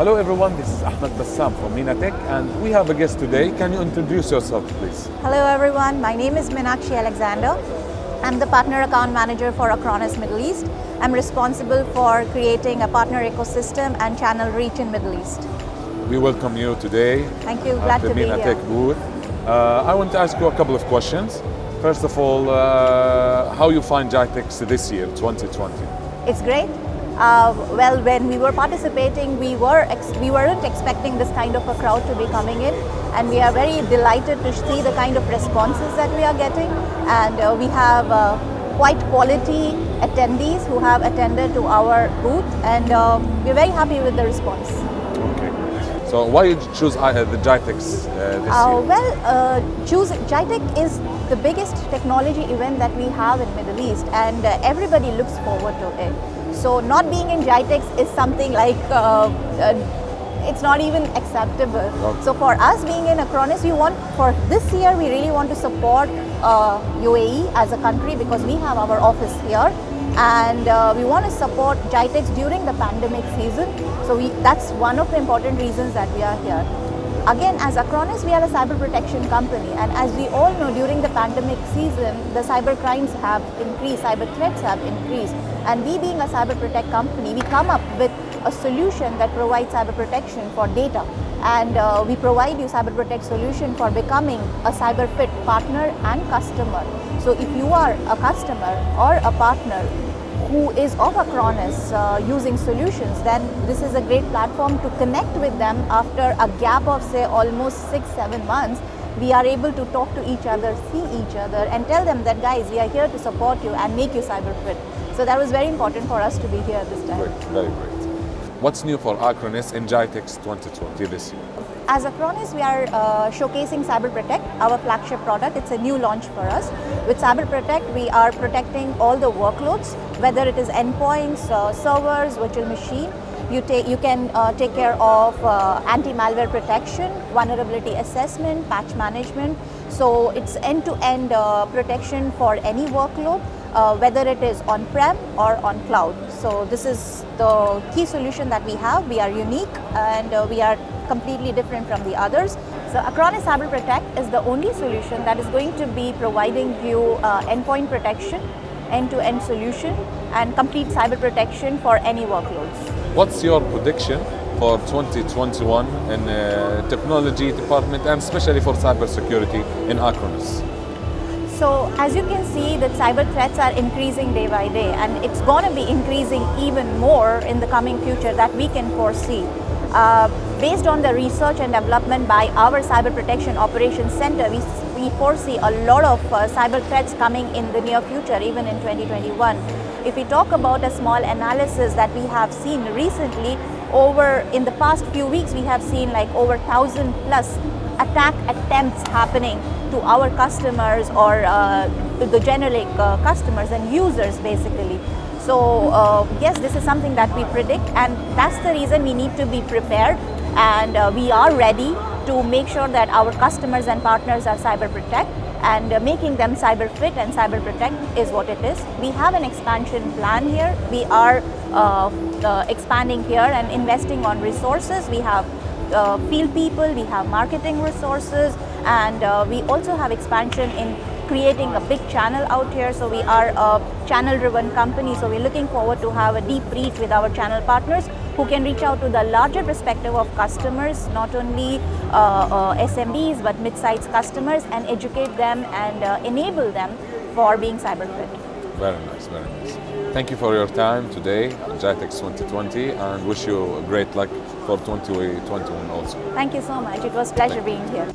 Hello everyone, this is Ahmed Bassam from MENA Tech and we have a guest today. Can you introduce yourself please? Hello everyone, my name is Minakshi Alexander. I'm the partner account manager for Acronis Middle East. I'm responsible for creating a partner ecosystem and channel reach in Middle East. We welcome you today Thank you, glad to be here. MENA Tech booth. Uh, I want to ask you a couple of questions. First of all, uh, how you find GITEX this year, 2020? It's great. Uh, well, when we were participating, we were ex- we weren't expecting this kind of a crowd to be coming in, and we are very delighted to see the kind of responses that we are getting. And uh, we have uh, quite quality attendees who have attended to our booth, and uh, we're very happy with the response. Okay. So why did you choose uh, the GITEX uh, this Uh, year? well, uh, choose GITEX is the biggest technology event that we have in Middle East, and uh, everybody looks forward to it. So, not being in GITEX is something like uh, uh, it's not even acceptable. Okay. So, for us being in Acronis, we want for this year we really want to support uh, UAE as a country because we have our office here. And uh, we want to support GITEX during the pandemic season. So we, that's one of the important reasons that we are here. Again, as Acronis, we are a cyber protection company, and as we all know, during the pandemic season, the cyber crimes have increased, cyber threats have increased, and we, being a cyber protect company, we come up with a solution that provides cyber protection for data, and uh, we provide you cyber protect solution for becoming a cyber fit partner and customer. So, if you are a customer or a partner who is of Acronis uh, using solutions, then this is a great platform to connect with them after a gap of say almost six, seven months. We are able to talk to each other, see each other, and tell them that guys, we are here to support you and make you cyber fit. So that was very important for us to be here this time. Great, very great. What's new for Acronis in GITEX 2020 this year? As Acronis, we are uh, showcasing Cyber Protect, our flagship product. It's a new launch for us. With Cyber Protect, we are protecting all the workloads, whether it is endpoints, uh, servers, virtual machine. You, take, you can uh, take care of uh, anti-malware protection, vulnerability assessment, patch management. So it's end-to-end uh, protection for any workload, uh, whether it is on-prem or on cloud. So this is the key solution that we have. We are unique and uh, we are completely different from the others. So Acronis Cyber Protect is the only solution that is going to be providing you uh, endpoint protection, end-to-end solution, and complete cyber protection for any workloads. What's your prediction for 2021 in uh, technology department and especially for cybersecurity in Acronis? So as you can see, the cyber threats are increasing day by day, and it's going to be increasing even more in the coming future that we can foresee. Uh, based on the research and development by our Cyber Protection Operations Center, we, we foresee a lot of uh, cyber threats coming in the near future, even in 2021. If we talk about a small analysis that we have seen recently, over in the past few weeks, we have seen like over 1,000 plus attack attempts happening to our customers or uh, to the generic uh, customers and users basically. So uh, yes, this is something that we predict and that's the reason we need to be prepared and uh, we are ready to make sure that our customers and partners are cyber protect and uh, making them cyber fit and cyber protect is what it is. We have an expansion plan here. We are uh, uh, expanding here and investing on resources. We have uh, field people, we have marketing resources, and uh, we also have expansion in creating a big channel out here. So we are a channel-driven company. So we're looking forward to have a deep reach with our channel partners who can reach out to the larger perspective of customers, not only uh, uh, SMBs but mid-sized customers, and educate them and uh, enable them for being cyber fit. Very nice, very nice. Thank you for your time today, GITEX 2020, and wish you great luck for 2021 also. Thank you so much. It was pleasure being here.